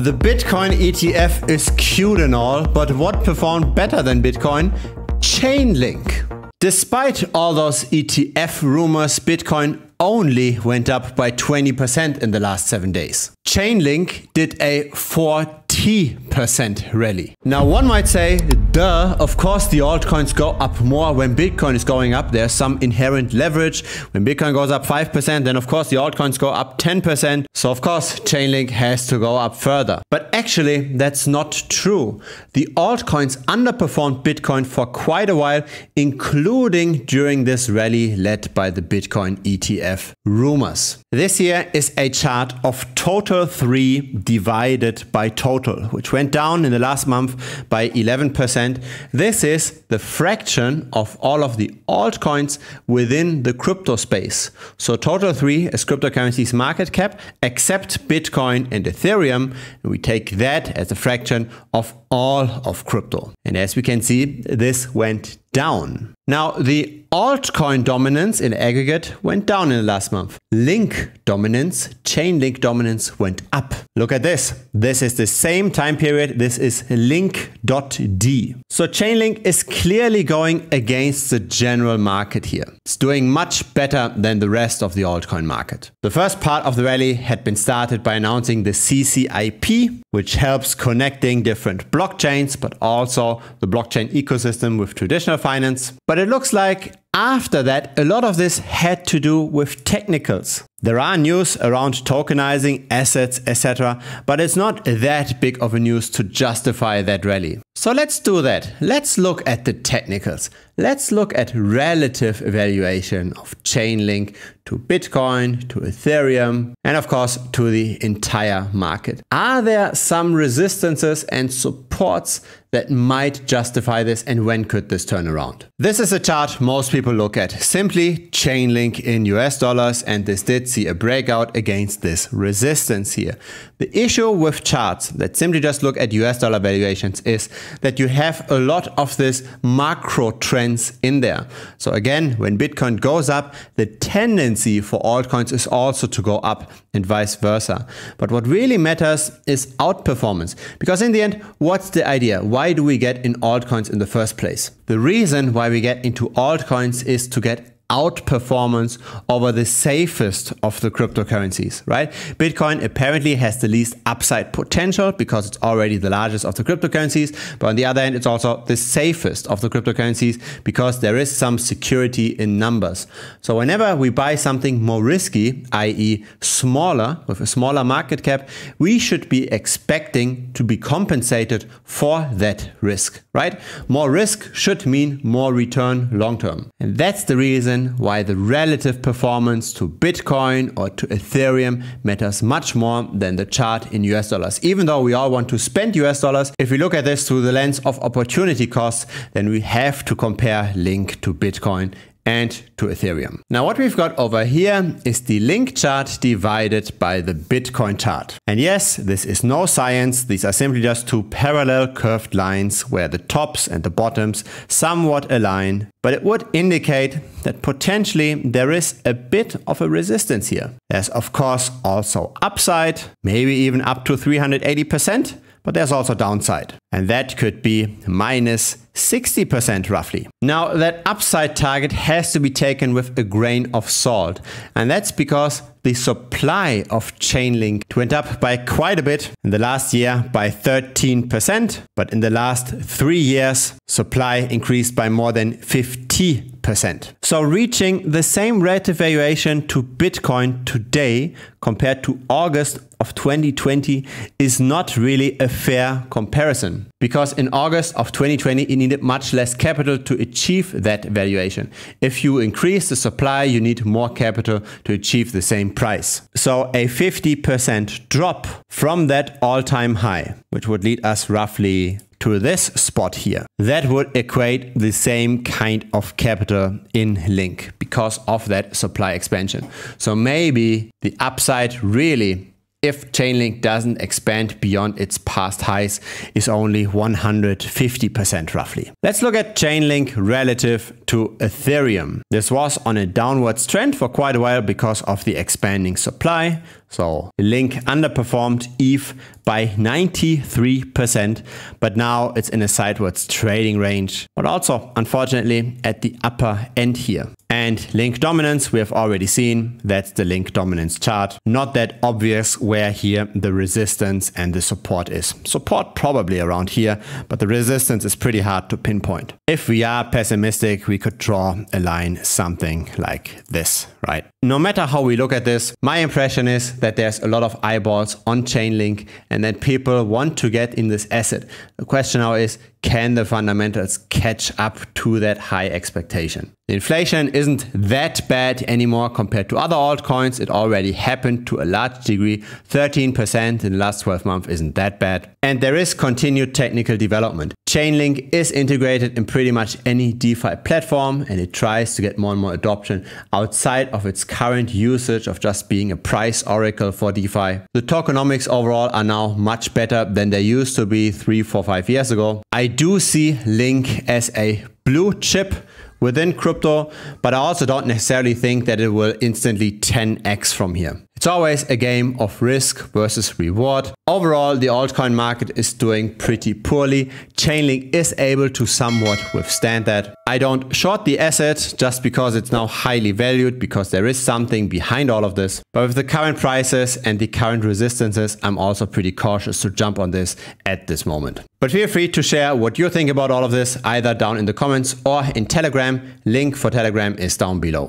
The Bitcoin ETF is cute and all, but what performed better than Bitcoin? Chainlink. Despite all those ETF rumors, Bitcoin only went up by 20% in the last seven days. Chainlink did a 40% rally. Now one might say, duh, of course the altcoins go up more when Bitcoin is going up. There's some inherent leverage. When Bitcoin goes up 5%, then of course the altcoins go up 10%. So of course Chainlink has to go up further. But actually that's not true. The altcoins underperformed Bitcoin for quite a while, including during this rally led by the Bitcoin ETF rumors. This here is a chart of total 3 divided by total, which went down in the last month by 11%. This is the fraction of all of the altcoins within the crypto space. So total 3 is cryptocurrencies market cap except Bitcoin and Ethereum. And we take that as a fraction of all of crypto. And as we can see, this went down. Now, the altcoin dominance in aggregate went down in the last month. Link dominance, Chainlink dominance went up. Look at this. This is the same time period. This is link.d. So Chainlink is clearly going against the general market here. It's doing much better than the rest of the altcoin market. The first part of the rally had been started by announcing the CCIP, which helps connecting different blockchains, but also the blockchain ecosystem with traditional finance. But it looks like after that, a lot of this had to do with technicals. There are news around tokenizing assets, etc., but it's not that big of a news to justify that rally. So let's do that. Let's look at the technicals. Let's look at relative evaluation of Chainlink to Bitcoin, to Ethereum, and of course to the entire market. Are there some resistances and supports that might justify this and when could this turn around? This is a chart most people look at. Simply Chainlink in US dollars and this did see a breakout against this resistance here. The issue with charts that simply just look at US dollar valuations is that you have a lot of this macro in there. So again, when Bitcoin goes up, the tendency for altcoins is also to go up and vice versa. But what really matters is outperformance. Because in the end, what's the idea? Why do we get in altcoins in the first place? The reason why we get into altcoins is to get outperformance over the safest of the cryptocurrencies, right? Bitcoin apparently has the least upside potential because it's already the largest of the cryptocurrencies. But on the other hand, it's also the safest of the cryptocurrencies because there is some security in numbers. So whenever we buy something more risky, i.e. smaller, with a smaller market cap, we should be expecting to be compensated for that risk, right? More risk should mean more return long term. And that's the reason reason why the relative performance to Bitcoin or to Ethereum matters much more than the chart in US dollars. Even though we all want to spend US dollars, if we look at this through the lens of opportunity cost, then we have to compare Link to Bitcoin and to Ethereum. Now what we've got over here is the link chart divided by the Bitcoin chart. And yes, this is no science. These are simply just two parallel curved lines where the tops and the bottoms somewhat align. But it would indicate that potentially there is a bit of a resistance here. There's of course also upside, maybe even up to 380%. But there's also downside, and that could be minus 60% roughly. Now that upside target has to be taken with a grain of salt, and that's because the supply of Chainlink went up by quite a bit in the last year by 13%, but in the last three years, supply increased by more than 50%. So reaching the same relative valuation to Bitcoin today compared to August of 2020 is not really a fair comparison because in August of 2020 it needed much less capital to achieve that valuation. If you increase the supply, you need more capital to achieve the same price. So a 50% drop from that all-time high, which would lead us roughly to this spot here. That would equate the same kind of capital in Link because of that supply expansion. So maybe the upside really if Chainlink doesn't expand beyond its past highs is only 150% roughly. Let's look at Chainlink relative to Ethereum. This was on a downwards trend for quite a while because of the expanding supply. So Link underperformed ETH by 93%, but now it's in a sideways trading range, but also unfortunately at the upper end here. And link dominance, we have already seen, that's the link dominance chart. Not that obvious where here the resistance and the support is. Support probably around here, but the resistance is pretty hard to pinpoint. If we are pessimistic, we could draw a line something like this, right? No matter how we look at this, my impression is that there's a lot of eyeballs on Chainlink and that people want to get in this asset. The question now is, can the fundamentals catch up to that high expectation? The inflation isn't that bad anymore compared to other altcoins. It already happened to a large degree. 13% in the last 12 months isn't that bad. And there is continued technical development. Chainlink is integrated in pretty much any DeFi platform and it tries to get more and more adoption outside of its current usage of just being a price oracle for DeFi. The tokenomics overall are now much better than they used to be three, four, five years ago. I do see Link as a blue chip within crypto, but I also don't necessarily think that it will instantly 10x from here. It's always a game of risk versus reward. Overall, the altcoin market is doing pretty poorly. Chainlink is able to somewhat withstand that. I don't short the asset just because it's now highly valued because there is something behind all of this. But with the current prices and the current resistances, I'm also pretty cautious to jump on this at this moment. But feel free to share what you think about all of this either down in the comments or in Telegram. Link for Telegram is down below.